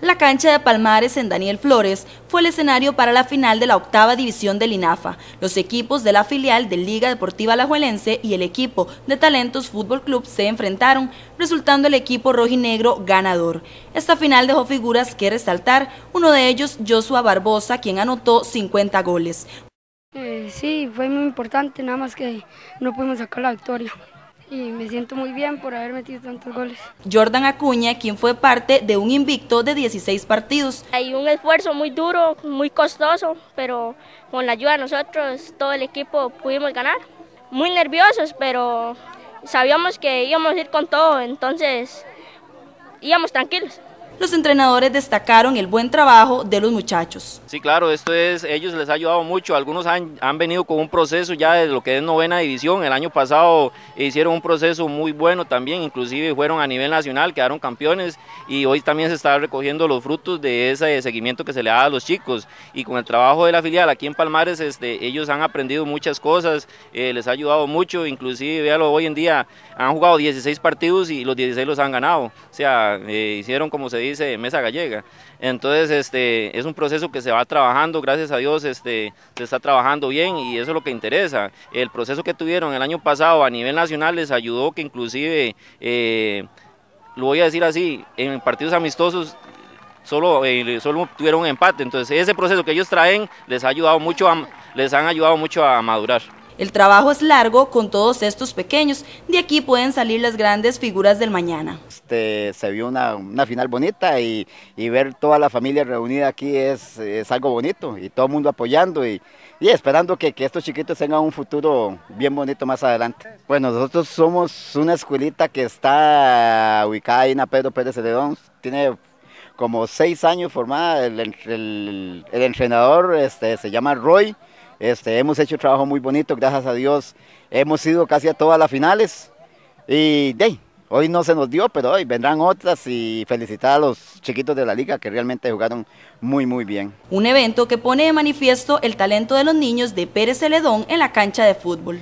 La cancha de Palmares en Daniel Flores fue el escenario para la final de la octava división del INAFA. Los equipos de la filial de Liga Deportiva Alajuelense y el equipo de Talentos Fútbol Club se enfrentaron, resultando el equipo rojinegro ganador. Esta final dejó figuras que resaltar, uno de ellos Joshua Barbosa, quien anotó 50 goles. Eh, sí, fue muy importante, nada más que no pudimos sacar la victoria y me siento muy bien por haber metido tantos goles. Jordan Acuña, quien fue parte de un invicto de 16 partidos. Hay un esfuerzo muy duro, muy costoso, pero con la ayuda de nosotros, todo el equipo pudimos ganar. Muy nerviosos, pero sabíamos que íbamos a ir con todo, entonces íbamos tranquilos. Los entrenadores destacaron el buen trabajo de los muchachos. Sí, claro, esto es, ellos les ha ayudado mucho. Algunos han, han venido con un proceso ya de lo que es novena división. El año pasado hicieron un proceso muy bueno también, inclusive fueron a nivel nacional, quedaron campeones y hoy también se está recogiendo los frutos de ese seguimiento que se le da a los chicos. Y con el trabajo de la filial aquí en Palmares, este, ellos han aprendido muchas cosas, eh, les ha ayudado mucho, inclusive, véalo, hoy en día han jugado 16 partidos y los 16 los han ganado. O sea, eh, hicieron como se dice dice mesa gallega. Entonces, este, es un proceso que se va trabajando, gracias a Dios, este, se está trabajando bien y eso es lo que interesa. El proceso que tuvieron el año pasado a nivel nacional les ayudó que inclusive, eh, lo voy a decir así, en partidos amistosos solo, eh, solo tuvieron un empate. Entonces, ese proceso que ellos traen les ha ayudado mucho les han ayudado mucho a madurar. El trabajo es largo con todos estos pequeños, de aquí pueden salir las grandes figuras del mañana. Este, se vio una, final bonita y, ver toda la familia reunida aquí es, es algo bonito y todo el mundo apoyando y, esperando que, estos chiquitos tengan un futuro bien bonito más adelante. Bueno, nosotros somos una escuelita que está ubicada ahí en Pedro Pérez Celedón, tiene como seis años formada, el, el, el entrenador este, se llama Roy, este, hemos hecho un trabajo muy bonito, gracias a Dios. Hemos ido casi a todas las finales y hoy no se nos dio, pero hoy vendrán otras y felicitar a los chiquitos de la liga que realmente jugaron muy muy bien. Un evento que pone de manifiesto el talento de los niños de Pérez Celedón en la cancha de fútbol.